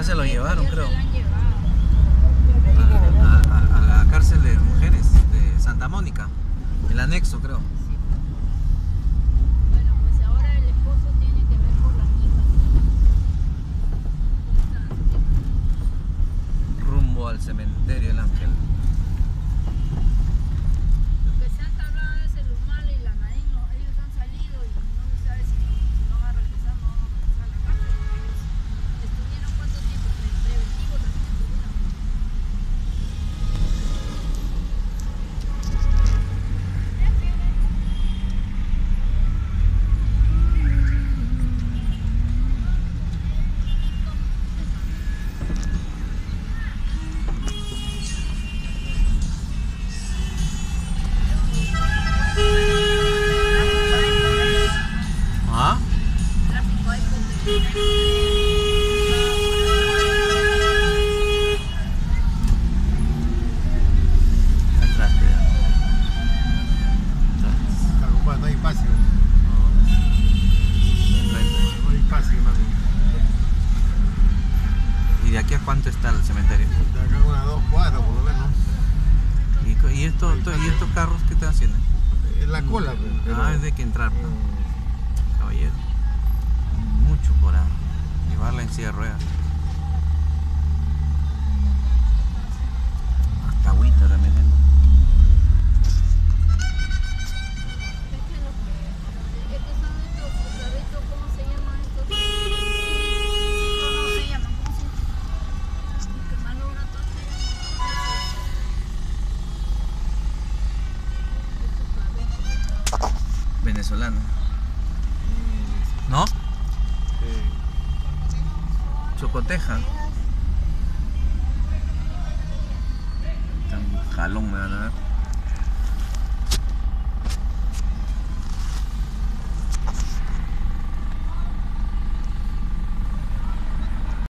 Ya se lo llevaron, creo. A, a- a la cárcel de mujeres de Santa Mónica. El anexo, creo. Pues. Rumbo al cementerio El Ángel. Aquí a cuánto está el cementerio? De acá unas dos cuadras por lo menos. ¿Y, y, esto, ¿y estos carros qué están haciendo? La cola, pues, pero- Ah, es de que entrar, ¿no? Mm, caballero. Mucho por ahí. Llevarla en silla de ruedas. Carritos. Venezolana. ¿No? Chocoteja. Tan jalón me van.